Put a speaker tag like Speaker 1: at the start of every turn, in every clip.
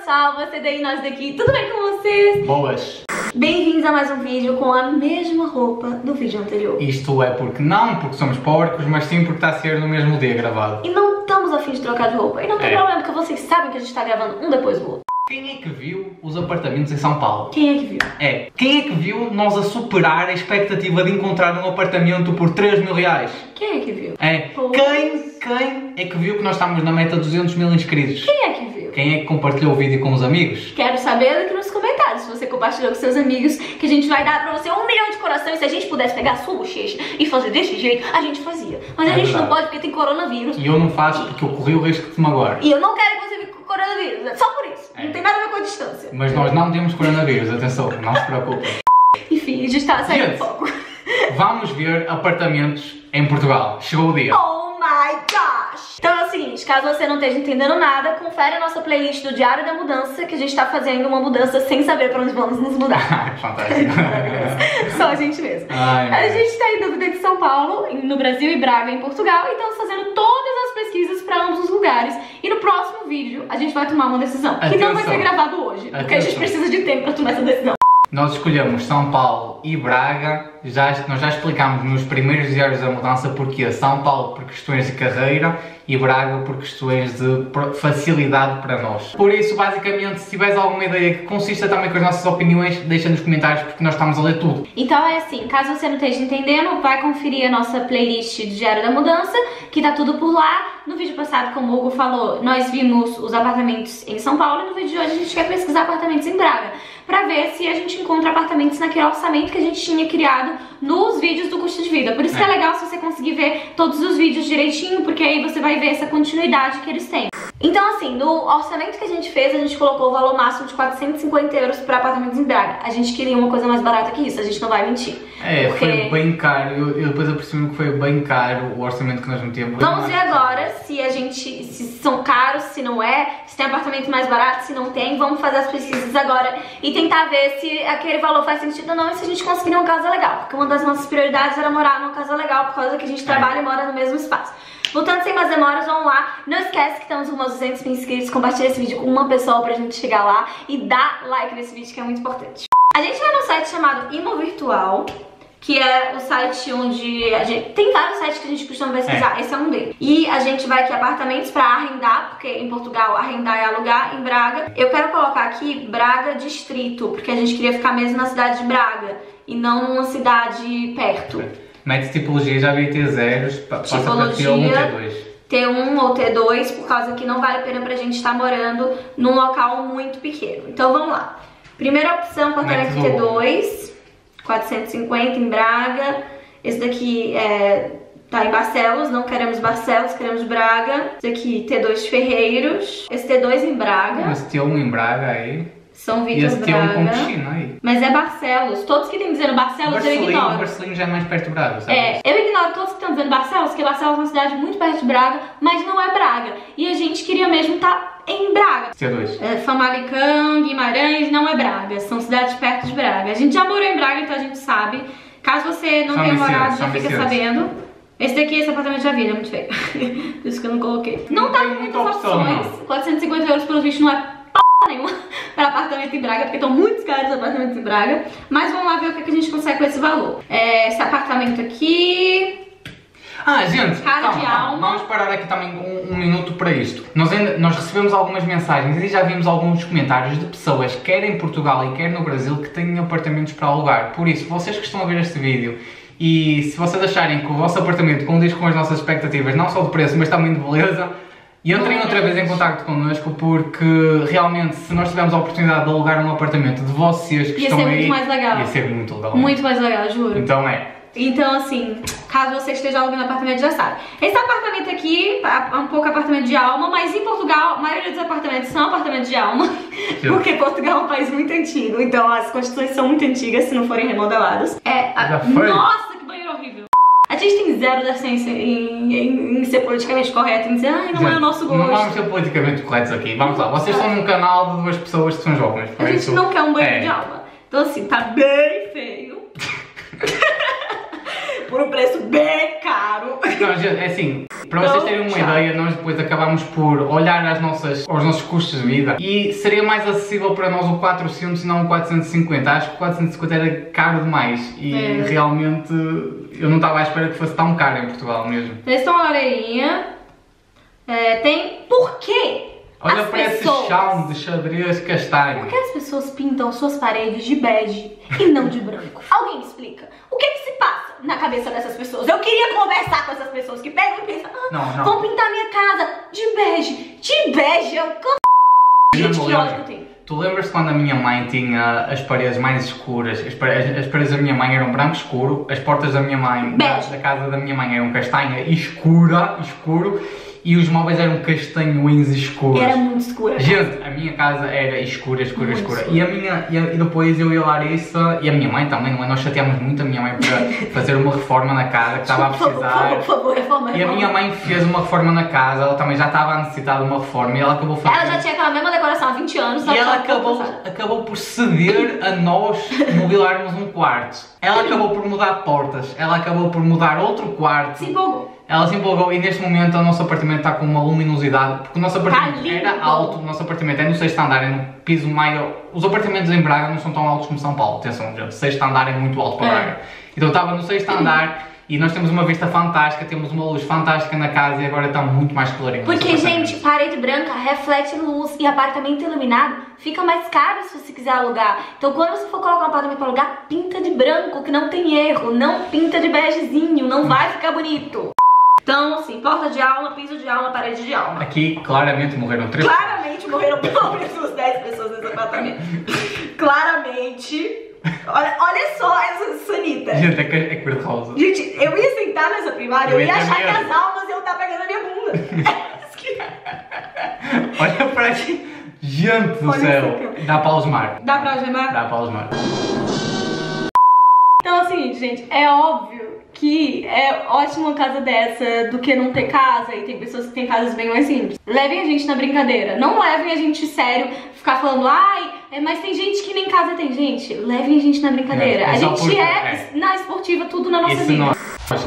Speaker 1: pessoal, você daí, nós daqui, tudo bem com vocês?
Speaker 2: Boas.
Speaker 1: Bem-vindos a mais um vídeo com a mesma roupa do vídeo anterior.
Speaker 2: Isto é porque não porque somos porcos, mas sim porque está a ser no mesmo dia gravado.
Speaker 1: E não estamos a fim de trocar de roupa. E não tem
Speaker 2: É.
Speaker 1: problema, porque vocês sabem que a gente tá gravando um depois do outro.
Speaker 2: Quem é que viu os apartamentos em São Paulo?
Speaker 1: Quem é que viu?
Speaker 2: É. Quem é que viu nós a superar a expectativa de encontrar um apartamento por 3 mil reais?
Speaker 1: Quem é que viu?
Speaker 2: É.
Speaker 1: Pois.
Speaker 2: Quem, quem é que viu que nós estamos na meta de 200 mil inscritos?
Speaker 1: Quem é que viu?
Speaker 2: Quem é que compartilhou o vídeo com os amigos?
Speaker 1: Quero saber aqui nos comentários se você compartilhou com seus amigos que a gente vai dar pra você um milhão de corações. Se a gente pudesse pegar a sua bochecha e fazer desse jeito, a gente fazia. Mas a
Speaker 2: É
Speaker 1: gente não
Speaker 2: verdade.
Speaker 1: pode porque tem coronavírus.
Speaker 2: E eu não faço porque eu corri o risco de te magoar.
Speaker 1: E eu não quero que você fique com coronavírus. É só por isso.
Speaker 2: É.
Speaker 1: Não tem nada a ver com a distância.
Speaker 2: Mas nós não temos coronavírus, atenção, não se preocupe.
Speaker 1: Enfim, a gente tá saindo
Speaker 2: Gente.
Speaker 1: do foco.
Speaker 2: Vamos ver apartamentos em Portugal. Chegou o dia.
Speaker 1: Oh! Então é o seguinte, caso você não esteja entendendo nada, confere a nossa playlist do Diário da Mudança, que a gente tá fazendo uma mudança sem saber pra onde vamos nos mudar.
Speaker 2: Fantástico.
Speaker 1: Só a gente mesmo.
Speaker 2: Ai,
Speaker 1: A gente tá em dúvida de São Paulo, no Brasil e Braga, em Portugal, e estamos fazendo todas as pesquisas pra ambos os lugares. E no próximo vídeo a gente vai tomar uma decisão, que não vai
Speaker 2: Atenção.
Speaker 1: ser gravado hoje, porque a gente
Speaker 2: Atenção.
Speaker 1: precisa de tempo pra tomar essa decisão.
Speaker 2: Nós escolhemos São Paulo e Braga. Já, nós já explicámos nos primeiros diários da mudança porque São Paulo por questões de carreira e Braga por questões de facilidade para nós. Por isso, basicamente, se tiveres alguma ideia que consista também com as nossas opiniões, deixa nos comentários porque nós estamos a ler tudo.
Speaker 1: Então é assim, caso você não esteja entendendo, vai conferir a nossa playlist do Diário da Mudança, que tá tudo por lá. No vídeo passado, como o Hugo falou, nós vimos os apartamentos em São Paulo e no vídeo de hoje a gente quer pesquisar apartamentos em Braga, pra ver se a gente encontra apartamentos naquele orçamento que a gente tinha criado nos vídeos do custo de vida. Por isso que é
Speaker 2: É.
Speaker 1: legal se você conseguir ver todos os vídeos direitinho, porque aí você vai ver essa continuidade que eles têm. Então, assim, no orçamento que a gente fez, a gente colocou o valor máximo de 450 euros para apartamentos em Braga. A gente queria uma coisa mais barata que isso, a gente não vai mentir.
Speaker 2: É,
Speaker 1: Porque-
Speaker 2: foi bem caro. Eu, eu depois apercebi que foi bem caro o orçamento que nós metemos.
Speaker 1: Vamos ver agora se a gente. se são caros, se não é, se tem apartamento mais barato, se não tem. Vamos fazer as pesquisas agora e tentar ver se aquele valor faz sentido ou não e se a gente conseguir uma casa legal. Porque uma das nossas prioridades era morar numa casa legal por causa que a gente trabalha e mora no mesmo espaço. Voltando sem mais demoras, vamos lá. Não esquece que estamos rumo aos 200 mil inscritos. Compartilha esse vídeo com uma pessoa pra gente chegar lá e dá like nesse vídeo que é muito importante. A gente vai num site chamado Imo Virtual, que é o site onde a gente. Tem vários sites que a gente costuma pesquisar, esse é um deles. E a gente vai aqui apartamentos pra arrendar, porque em Portugal arrendar é alugar, em Braga. Eu quero colocar aqui Braga Distrito, porque a gente queria ficar mesmo na cidade de Braga e não numa cidade perto.
Speaker 2: Mete tipologia, já vi T0, pa- passa para T1,
Speaker 1: Tipologia.
Speaker 2: T2.
Speaker 1: T1 ou T2, por causa que não vale a pena pra gente estar morando num local muito pequeno. Então vamos lá. Primeira opção, apartamento
Speaker 2: Método-
Speaker 1: T2, 450 em Braga. Esse daqui é, tá em Barcelos, não queremos Barcelos, queremos Braga. Esse aqui, T2 Ferreiros. Esse T2 em Braga.
Speaker 2: Esse T1 em Braga aí.
Speaker 1: São Vitor
Speaker 2: esse T1 com
Speaker 1: Braga.
Speaker 2: piscina aí.
Speaker 1: Mas é Barcelos. Todos que tem dizendo Barcelos, eu
Speaker 2: Barcelona,
Speaker 1: ignoro.
Speaker 2: Barcelona já é mais perto de Braga, sabe?
Speaker 1: É, eu ignoro todos que estão dizendo Barcelos, porque Barcelos é uma cidade muito perto de Braga, mas não é Braga. E a gente queria mesmo estar em Braga.
Speaker 2: T2.
Speaker 1: É, Famalicão, Guimarães, não é Braga, são cidades perto de Braga. A gente já morou em Braga, então a gente sabe. Caso você não
Speaker 2: São
Speaker 1: tenha morado, já fica sabendo. Esse daqui, esse apartamento já vi, é muito feio. Por isso que eu não coloquei. Não, tá
Speaker 2: tem
Speaker 1: com
Speaker 2: muita
Speaker 1: muitas
Speaker 2: opção,
Speaker 1: opções. 450 euros pelo visto não é nenhuma para apartamento em Braga, porque estão muito caros os apartamentos em Braga. Mas vamos lá ver o que, que a gente consegue com esse valor. É, esse apartamento aqui.
Speaker 2: Ah, gente,
Speaker 1: Cara
Speaker 2: calma,
Speaker 1: de
Speaker 2: calma.
Speaker 1: alma.
Speaker 2: vamos parar aqui também um, um minuto para isto. Nós, ainda, nós recebemos algumas mensagens e já vimos alguns comentários de pessoas, quer em Portugal e quer no Brasil, que têm apartamentos para alugar. Por isso, vocês que estão a ver este vídeo e se vocês acharem que o vosso apartamento condiz com as nossas expectativas, não só de preço, mas também de beleza, entrem outra vez em contato connosco porque realmente se nós tivermos a oportunidade de alugar um apartamento de vocês que
Speaker 1: Ia
Speaker 2: estão
Speaker 1: ser
Speaker 2: aí,
Speaker 1: muito mais legal.
Speaker 2: ia ser muito legal.
Speaker 1: Muito mais legal, juro.
Speaker 2: Então é.
Speaker 1: Então, assim, caso você esteja alugando apartamento, já sabe. Esse apartamento aqui é um pouco apartamento de alma, mas em Portugal, a maioria dos apartamentos são apartamentos de alma, porque Portugal é um país muito antigo, então as construções são muito antigas, se não forem remodeladas. É, a- nossa, que banheiro horrível. A gente tem zero decência em, em, em ser politicamente correto, em dizer, ai, não é o
Speaker 2: Gente,
Speaker 1: nosso
Speaker 2: Não vamos
Speaker 1: gosto.
Speaker 2: ser politicamente corretos aqui. Vamos lá, vocês estão num canal de duas pessoas que são jovens.
Speaker 1: A gente
Speaker 2: isso-
Speaker 1: não quer um banheiro
Speaker 2: é.
Speaker 1: de alma. Então, assim, tá bem feio. Por um preço bem caro.
Speaker 2: Gente, é assim, para vocês terem uma ideia, nós depois acabámos por olhar às nossas, aos nossos custos de vida e seria mais acessível para nós o 400 e não o 450. Acho que o 450 era caro demais e
Speaker 1: É.
Speaker 2: realmente eu não estava à espera que fosse tão caro em Portugal mesmo.
Speaker 1: Eles estão uma galerinha. É, tem. Por quê?
Speaker 2: Olha
Speaker 1: As
Speaker 2: para esse
Speaker 1: pessoas-
Speaker 2: chão de xadrez castanho.
Speaker 1: Por que as pessoas pintam suas paredes de bege e não de branco? Alguém me explica. O que que se passa na cabeça dessas pessoas? Eu queria conversar com essas pessoas que pegam e pensam, ah,
Speaker 2: Não, não.
Speaker 1: vão pintar minha casa de bege. De bege, eu can...
Speaker 2: Eu
Speaker 1: Gente, que ódio que eu tenho.
Speaker 2: Tu lembras-te quando a minha mãe tinha as paredes mais escuras? As paredes, as paredes da minha mãe eram branco escuro, as portas da minha mãe, da, da casa da minha mãe eram castanha escura, escuro, e os móveis eram castanhões escuros.
Speaker 1: Era muito escura.
Speaker 2: Gente, a minha casa era escura, escura,
Speaker 1: Muito
Speaker 2: escura.
Speaker 1: escura.
Speaker 2: E, a minha, e, a- e depois eu e a Larissa, e a minha mãe também, não é? Nós chateámos muito a minha mãe para fazer uma reforma na casa que estava a
Speaker 1: Por favor, por
Speaker 2: precisar.
Speaker 1: favor, por favor, reforma,
Speaker 2: E a minha mãe fez uma reforma na casa, ela também já estava a necessitar de uma reforma e ela acabou fazendo.
Speaker 1: Ela já tinha aquela mesma decoração há 20 anos,
Speaker 2: E ela acabou, acabou por ceder a nós mobilarmos um quarto. Ela acabou por mudar portas, ela acabou por mudar outro quarto.
Speaker 1: Se empolgou.
Speaker 2: Ela se empolgou e neste momento o nosso apartamento está com uma luminosidade, porque o nosso apartamento
Speaker 1: Tá
Speaker 2: era alto, o nosso apartamento é no sexto andar, é no piso maior. Os apartamentos em Braga não são tão altos como São Paulo, atenção, gente, sexto andar é muito alto para
Speaker 1: É.
Speaker 2: Braga. Então estava no sexto andar e nós temos uma vista fantástica, temos uma luz fantástica na casa e agora está muito mais clarinho. o nosso
Speaker 1: Porque, gente, parede branca reflete luz e apartamento iluminado fica mais caro se você quiser alugar. Então, quando você for colocar um apartamento para alugar, pinta de branco, que não tem erro. Não pinta de begezinho, não vai ficar bonito. Então, assim, porta de alma, piso de alma, parede de alma.
Speaker 2: Aqui claramente morreram três
Speaker 1: Claramente morreram pelo menos 10 pessoas nesse apartamento. Claramente. Olha, olha só essa sanita.
Speaker 2: Gente, é, que- é cor de rosa.
Speaker 1: Gente, eu ia sentar nessa primária, eu
Speaker 2: Eu
Speaker 1: ia achar
Speaker 2: ter
Speaker 1: que as almas iam estar pegando a minha bunda.
Speaker 2: Olha para aqui. Gente do
Speaker 1: Olha
Speaker 2: céu. Dá para algemar.
Speaker 1: Dá pra algemar?
Speaker 2: Dá para algemar.
Speaker 1: Então é o seguinte, gente, é óbvio que é ótimo uma casa dessa do que não ter casa e tem pessoas que têm casas bem mais simples. Levem a gente na brincadeira, não levem a gente sério, ficar falando, ai, é, mas tem gente que nem casa tem gente. Levem a gente na brincadeira.
Speaker 2: É, é
Speaker 1: a
Speaker 2: só
Speaker 1: gente
Speaker 2: porque-
Speaker 1: é, na esportiva tudo na nossa vida.
Speaker 2: nós,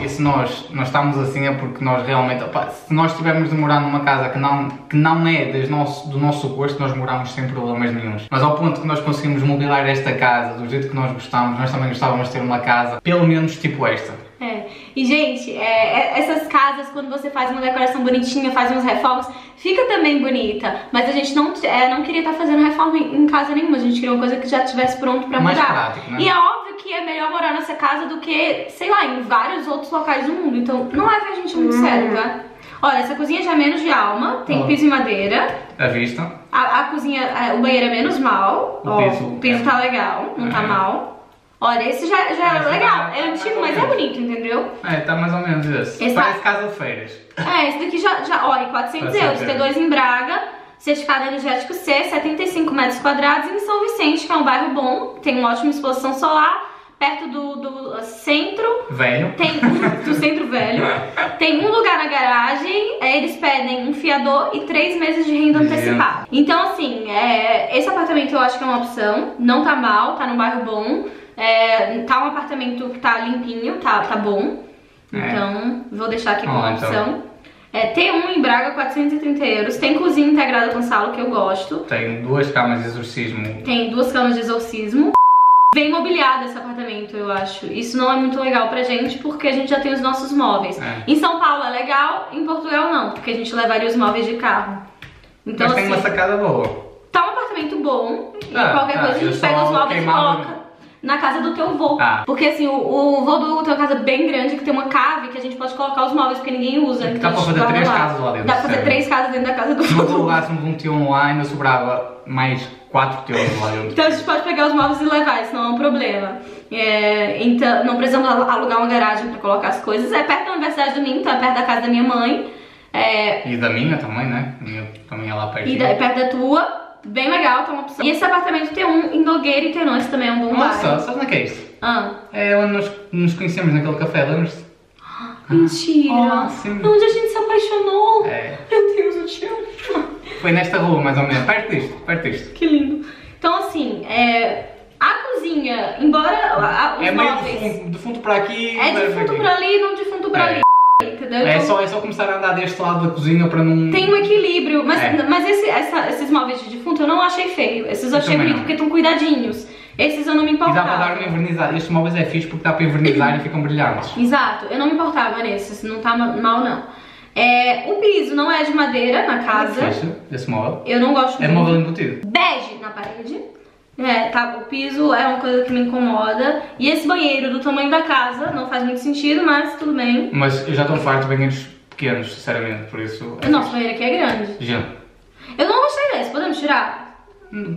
Speaker 2: e se nós, nós estamos assim é porque nós realmente, opá, se nós estivermos de morar numa casa que não, que não é das nosso, do nosso gosto, nós moramos sem problemas nenhums. Mas ao ponto que nós conseguimos mobilar esta casa do jeito que nós gostamos, nós também gostávamos de ter uma casa, pelo menos tipo esta.
Speaker 1: É. E, gente, é, é- essas casas, quando você faz uma decoração bonitinha, faz umas reformas, fica também bonita. Mas a gente não, é, não queria estar fazendo reforma em, em casa nenhuma. A gente queria uma coisa que já estivesse pronto pra
Speaker 2: Mais
Speaker 1: mudar.
Speaker 2: prático, né?
Speaker 1: E é óbvio que é melhor morar nessa casa do que, sei lá, em vários outros locais do mundo. Então, não leve a gente muito sério, tá? Olha, essa cozinha já é menos de alma, tem
Speaker 2: Ó.
Speaker 1: piso em madeira.
Speaker 2: À vista.
Speaker 1: A, a cozinha, a- o banheiro é menos mal.
Speaker 2: O
Speaker 1: Ó,
Speaker 2: piso,
Speaker 1: o piso
Speaker 2: é.
Speaker 1: tá legal, não tá
Speaker 2: É.
Speaker 1: mal. Olha, esse já, já é
Speaker 2: Esse
Speaker 1: legal.
Speaker 2: tá-
Speaker 1: É
Speaker 2: tá
Speaker 1: antigo, mas é bonito, entendeu?
Speaker 2: É, está mais ou menos esse.
Speaker 1: Esse
Speaker 2: Parece
Speaker 1: tá-
Speaker 2: casa de feiras.
Speaker 1: É, esse daqui já, já olha, 400
Speaker 2: 400
Speaker 1: euros. Tem dois em Braga, certificado energético C, 75 metros quadrados. Em São Vicente, que é um bairro bom, tem uma ótima exposição solar, perto do, do centro.
Speaker 2: Velho.
Speaker 1: Tem do centro velho. Tem um lugar na garagem, aí eles pedem um fiador e três meses de renda antecipada. Então, assim, é, esse apartamento eu acho que é uma opção. Não tá mal, tá num bairro bom. É, tá um apartamento que tá limpinho, tá, tá bom.
Speaker 2: É.
Speaker 1: Então, vou deixar aqui como
Speaker 2: então.
Speaker 1: opção. É, T1 em Braga, 430 euros. Tem cozinha integrada com sala, que eu gosto.
Speaker 2: Tem duas camas de exorcismo.
Speaker 1: Tem duas camas de exorcismo. Bem mobiliado esse apartamento, eu acho. Isso não é muito legal pra gente, porque a gente já tem os nossos móveis.
Speaker 2: É.
Speaker 1: Em São Paulo é legal, em Portugal não, porque a gente levaria os móveis de carro. Então,
Speaker 2: Mas tem
Speaker 1: assim,
Speaker 2: uma sacada boa.
Speaker 1: tá um apartamento bom, e
Speaker 2: Tá,
Speaker 1: qualquer
Speaker 2: tá,
Speaker 1: coisa a gente pega os móveis e coloca na casa do teu vô.
Speaker 2: Ah.
Speaker 1: Porque assim, o, o vô do uma casa bem grande, que tem uma cave, que a gente pode colocar os móveis, porque ninguém usa.
Speaker 2: Dá pra fazer três
Speaker 1: lá.
Speaker 2: casas lá dentro,
Speaker 1: Dá pra fazer três casas dentro da casa do
Speaker 2: Se nós
Speaker 1: vô.
Speaker 2: alugássemos um T1 lá, ainda sobrava mais quatro T1 lá dentro.
Speaker 1: Então a gente pode pegar os móveis e levar, isso não é um problema. É, então, não precisamos al- alugar uma garagem pra colocar as coisas. É perto da Universidade do Minho, então é perto da casa da minha mãe. É,
Speaker 2: E da minha também, né? Minha também é lá perto.
Speaker 1: e da- é perto da tua. Bem legal, tá uma opção. E esse apartamento tem um em Nogueira e Tenóis também é um bom
Speaker 2: Nossa,
Speaker 1: bairro.
Speaker 2: sabe onde é que é isso?
Speaker 1: Ah,
Speaker 2: É onde nós nos conhecemos naquele café, lembras-te?
Speaker 1: mentira.
Speaker 2: Ah, sim.
Speaker 1: Onde a gente se apaixonou.
Speaker 2: É.
Speaker 1: Meu Deus, eu te amo.
Speaker 2: Foi nesta rua, mais ou menos, perto disto, perto disto.
Speaker 1: Que lindo. Então, assim, é, a cozinha, embora a- os
Speaker 2: É meio
Speaker 1: móveis...
Speaker 2: defunto, defunto para aqui.
Speaker 1: É
Speaker 2: para
Speaker 1: defunto
Speaker 2: aqui.
Speaker 1: pra ali, não defunto pra
Speaker 2: É.
Speaker 1: ali. Entendeu?
Speaker 2: É
Speaker 1: Então,
Speaker 2: só, é só começar a andar deste lado da cozinha para não.
Speaker 1: Tem um equilíbrio, mas,
Speaker 2: É.
Speaker 1: mas esse- essa- esses móveis de defunto eu não achei feio. Esses eu achei bonito porque estão cuidadinhos. Esses eu não me
Speaker 2: E dá para dar
Speaker 1: importava.
Speaker 2: uma. Estes móveis é fixe porque dá para envernizar e ficam brilhantes.
Speaker 1: Exato, eu não me importava nesses, não tá ma- mal não. É, o piso não é de madeira na casa.
Speaker 2: Fixe, esse móvel.
Speaker 1: Eu não gosto
Speaker 2: É
Speaker 1: muito.
Speaker 2: móvel embutido.
Speaker 1: Bege na parede. É, tá, o piso é uma coisa que me incomoda. E esse banheiro do tamanho da casa não faz muito sentido, mas tudo bem.
Speaker 2: Mas eu já estou farto de banheiros pequenos, sinceramente, por isso.
Speaker 1: O nosso banheiro aqui é grande.
Speaker 2: Gente.
Speaker 1: Eu não gostei desse, podemos tirar?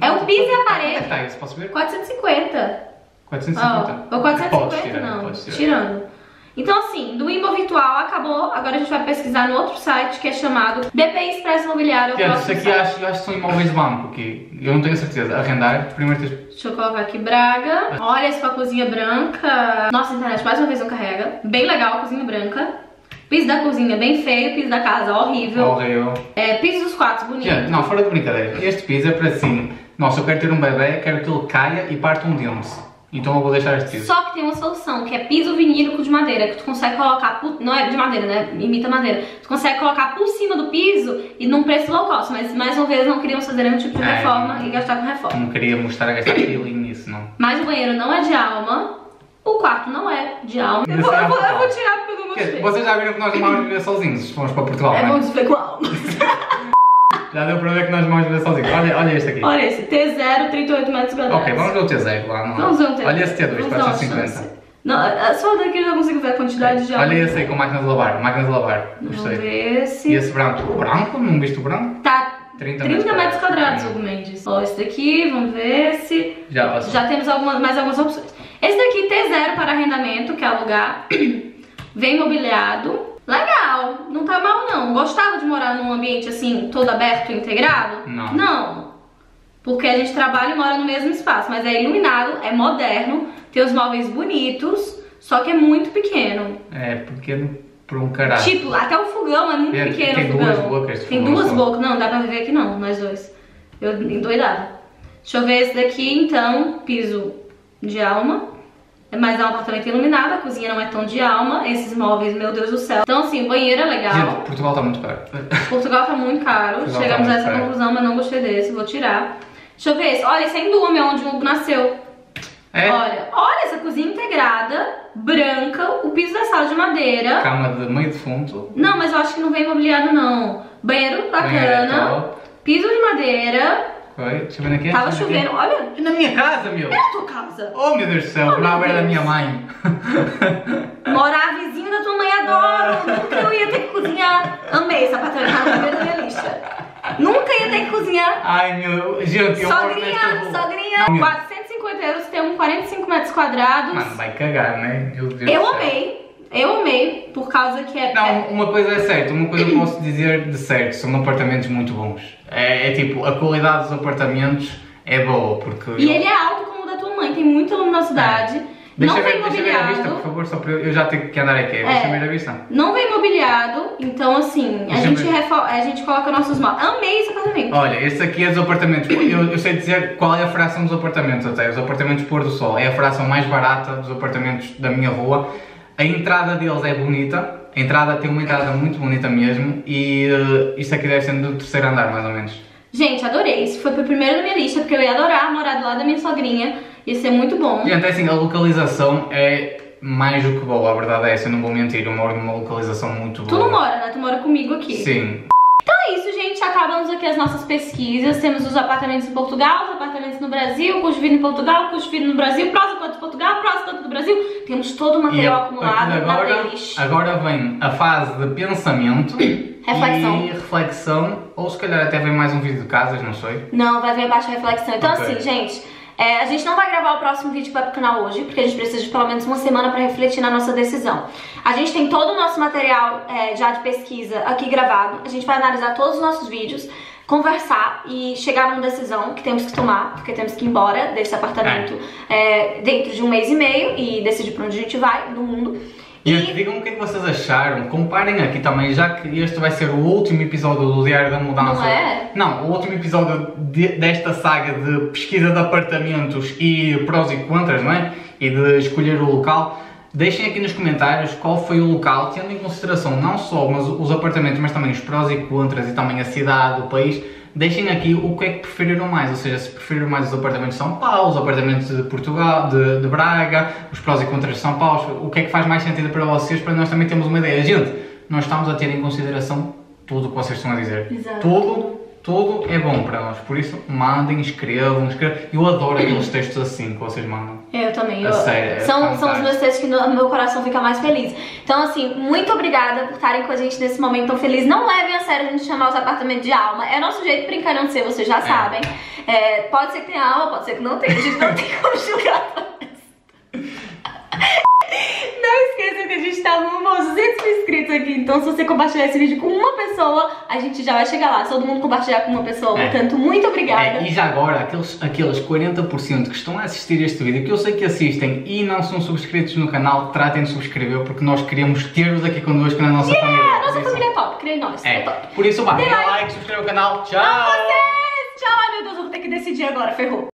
Speaker 1: É o piso e a parede.
Speaker 2: É tá esse? Posso ver?
Speaker 1: 450.
Speaker 2: 450.
Speaker 1: Ó, ou 450
Speaker 2: Podes tirar,
Speaker 1: não, tirando. Então assim, do Immo Virtual acabou, agora a gente vai pesquisar no outro site que é chamado DP Express Imobiliário. é
Speaker 2: Gente,
Speaker 1: próximo
Speaker 2: isso aqui acho, eu acho que são imóveis banco aqui. Eu não tenho certeza. Arrendar, primeiro tens.
Speaker 1: Deixa eu colocar aqui Braga. Olha esse com a cozinha branca. Nossa, a internet mais uma vez não carrega. Bem legal a cozinha branca. Piso da cozinha bem feio, piso da casa horrível.
Speaker 2: Horrível.
Speaker 1: É, piso dos quartos bonito.
Speaker 2: Gente, não, fora de brincadeira. Este piso é para assim. Nossa, eu quero ter um bebê, quero que ele caia e parte um dente. Então eu vou deixar este piso.
Speaker 1: Só que tem uma solução, que é piso vinílico de madeira, que tu consegue colocar, por- não é de madeira, né? Imita madeira. Tu consegue colocar por cima do piso e num preço low cost, mas mais uma vez não queriam fazer nenhum tipo de
Speaker 2: É.
Speaker 1: reforma e gastar com reforma.
Speaker 2: Não queria mostrar a gastar feeling nisso, não.
Speaker 1: Mas o banheiro não é de alma, o quarto não é de alma. Eu vou, eu vou- eu vou tirar porque eu não gostei.
Speaker 2: dizer, Vocês já viram que nós não vamos viver sozinhos, se fomos para Portugal,
Speaker 1: É
Speaker 2: não
Speaker 1: bom desver com alma.
Speaker 2: Já deu para ver que nós vamos viver sozinhos. Olha, olha este aqui.
Speaker 1: Olha esse, T0, 38 metros quadrados.
Speaker 2: Ok, vamos ver o T0 lá. Não.
Speaker 1: Vamos ver um T0.
Speaker 2: Olha esse T2,
Speaker 1: Vamos dar uma
Speaker 2: 450.
Speaker 1: chance. Não, é só daqui eu já consigo ver a quantidade de alma.
Speaker 2: Olha esse aí com máquina de lavar. Máquina de lavar.
Speaker 1: Vamos
Speaker 2: Gostei.
Speaker 1: ver esse.
Speaker 2: E esse branco? Branco? Não viste o branco?
Speaker 1: Tá
Speaker 2: 30
Speaker 1: 30 metros quadrados. Hugo Mendes. Ó, esse daqui, vamos ver se.
Speaker 2: Já, ó,
Speaker 1: Já temos algumas, mais algumas opções. Esse daqui, T0 para arrendamento, que é alugar. Vem mobiliado. Legal, não tá mal não. Gostava de morar num ambiente assim, todo aberto e integrado?
Speaker 2: Não.
Speaker 1: Não. Porque a gente trabalha e mora no mesmo espaço, mas é iluminado, é moderno, tem os móveis bonitos, só que é muito pequeno.
Speaker 2: É pequeno por um caralho.
Speaker 1: Tipo, até o fogão é muito
Speaker 2: É,
Speaker 1: pequeno.
Speaker 2: tem
Speaker 1: fogão.
Speaker 2: duas bocas
Speaker 1: Tem duas
Speaker 2: só.
Speaker 1: bocas. Não, dá pra viver aqui não, nós dois. Eu endoidada. Deixa eu ver esse daqui, então. Piso de alma. Mas é um apartamento iluminado, a cozinha não é tão de alma. Esses móveis, meu Deus do céu. Então, assim, o banheiro é legal.
Speaker 2: Gente, Portugal está muito caro.
Speaker 1: Portugal tá muito caro.
Speaker 2: Portugal
Speaker 1: Chegamos
Speaker 2: tá
Speaker 1: a essa
Speaker 2: caro.
Speaker 1: conclusão, mas não gostei desse. Vou tirar. Deixa eu ver esse. Olha, esse é em Dume, onde o Hugo nasceu.
Speaker 2: É?
Speaker 1: Olha, olha essa cozinha integrada, branca, o piso da sala de madeira.
Speaker 2: Cama de meio defunto.
Speaker 1: Não, mas eu acho que não vem mobiliado, não. Banheiro
Speaker 2: Banheiro é
Speaker 1: bacana, piso de madeira,
Speaker 2: Ver aqui.
Speaker 1: tava
Speaker 2: ver aqui.
Speaker 1: chovendo. Olha,
Speaker 2: Na minha casa, meu!
Speaker 1: é a tua casa.
Speaker 2: Oh meu Deus do céu,
Speaker 1: Oh,
Speaker 2: lá era da minha mãe.
Speaker 1: Morar vizinho da tua mãe, adoro. Nunca eu ia ter que cozinhar. Amei esse apartamento, tá no primeiro da minha lista. Nunca ia ter que cozinhar.
Speaker 2: Ai meu. Gente, eu
Speaker 1: Sogrinha, sogrinha.
Speaker 2: Não,
Speaker 1: 450 euros, tem um 45 metros quadrados.
Speaker 2: Mano, vai cagar, né? Meu Deus
Speaker 1: Eu amei, eu amei, por causa que é...
Speaker 2: Não, uma coisa é certa, uma coisa eu posso dizer de certo, são apartamentos muito bons. É, é tipo, a qualidade dos apartamentos é boa, porque.
Speaker 1: E ele é alto como o da tua mãe, tem muita luminosidade.
Speaker 2: Deixa
Speaker 1: não
Speaker 2: ver,
Speaker 1: vem
Speaker 2: deixa ver a vista, por favor, só para eu, eu já tenho que andar aqui.
Speaker 1: É.
Speaker 2: Deixa ver a vista.
Speaker 1: Não vem mobiliado, então assim, a
Speaker 2: Deixa eu
Speaker 1: gente,
Speaker 2: ver.
Speaker 1: refo- a gente coloca nossos móveis. Amei esse apartamento.
Speaker 2: Olha, este aqui é dos apartamentos. Eu, eu sei dizer qual é a fração dos apartamentos até. Os apartamentos Pôr do Sol é a fração mais barata dos apartamentos da minha rua. A entrada deles é bonita. A entrada tem uma entrada muito bonita mesmo. E eh, isto aqui deve ser do terceiro andar, mais ou menos.
Speaker 1: Gente, adorei. Esse foi pro primeiro da minha lista, porque eu ia adorar morar do lado da minha sogrinha. Ia ser muito bom.
Speaker 2: Gente, é assim, a localização é mais do que boa, a verdade é essa, eu não vou mentir. Eu moro numa localização muito
Speaker 1: Tu
Speaker 2: boa.
Speaker 1: não mora, né? Tu mora comigo aqui.
Speaker 2: Sim.
Speaker 1: Então é isso, gente. Acabamos aqui as nossas pesquisas. Temos os apartamentos em Portugal, os apartamentos no Brasil, custo de vida em Portugal, custo de vida no Brasil, próximo quanto de Portugal, próximo quanto do Brasil. Temos todo o
Speaker 2: E
Speaker 1: material
Speaker 2: a-
Speaker 1: acumulado
Speaker 2: aqui
Speaker 1: na
Speaker 2: agora,
Speaker 1: playlist.
Speaker 2: agora vem a fase de pensamento
Speaker 1: Reflexão.
Speaker 2: e reflexão, ou se calhar até vem mais um vídeo de casas, não sei.
Speaker 1: Não, vai vir abaixo a reflexão. Então,
Speaker 2: Ok.
Speaker 1: assim, gente, é, a gente não vai gravar o próximo vídeo vai pro canal hoje, porque a gente precisa de pelo menos uma semana pra refletir na nossa decisão. A gente tem todo o nosso material é, já de pesquisa aqui gravado. A gente vai analisar todos os nossos vídeos, conversar e chegar numa decisão que temos que tomar, porque temos que ir embora desse apartamento é, dentro de um mês e meio e decidir pra onde a gente vai no mundo.
Speaker 2: E,
Speaker 1: E-
Speaker 2: digam o que é que vocês acharam, comparem aqui também, já que este vai ser o último episódio do Diário da Mudança.
Speaker 1: Não é?
Speaker 2: Não, o último episódio de- desta saga de pesquisa de apartamentos e prós e contras, não é? E de escolher o local. Deixem aqui nos comentários qual foi o local, tendo em consideração não só os apartamentos, mas também os prós e contras e também a cidade, o país. Deixem aqui o que é que preferiram mais, ou seja, se preferiram mais os apartamentos de São Paulo, os apartamentos de Portugal, de, de Braga, os prós e contras de São Paulo, o que é que faz mais sentido para vocês, para nós também termos uma ideia. Gente, nós estamos a ter em consideração tudo o que vocês estão a dizer.
Speaker 1: Exato.
Speaker 2: Tudo, tudo é bom para nós, por isso mandem, escrevam, escrevam. Eu adoro aqueles textos assim que vocês mandam.
Speaker 1: Eu também. Eu-
Speaker 2: sério, é
Speaker 1: são, são os meus textos que no meu coração fica mais feliz. Então, assim, muito obrigada por estarem com a gente nesse momento tão feliz. Não levem a sério a gente chamar os apartamentos de alma. É nosso jeito de brincar não ser, vocês já sabem. É, pode ser que tenha alma, pode ser que não tenha. A gente não tem como julgar. Não esqueçam que a gente tá rumo aos 200 mil inscritos aqui. Então, se você compartilhar esse vídeo com uma pessoa, a gente já vai chegar lá. Se todo mundo compartilhar com uma pessoa,
Speaker 2: É.
Speaker 1: portanto, muito obrigada.
Speaker 2: É, e já agora, aqueles, aqueles 40% que estão a assistir este vídeo, que eu sei que assistem e não são subscritos no canal, tratem de subscrever porque nós queremos ter-vos aqui connosco na nossa família.
Speaker 1: A
Speaker 2: Por
Speaker 1: nossa
Speaker 2: isso-
Speaker 1: família é top, creio nós. É,
Speaker 2: É,
Speaker 1: top.
Speaker 2: por isso,
Speaker 1: dê like.
Speaker 2: like, subscreva o canal, tchau!
Speaker 1: Tchau, ai meu Deus, eu vou ter que decidir agora, ferrou.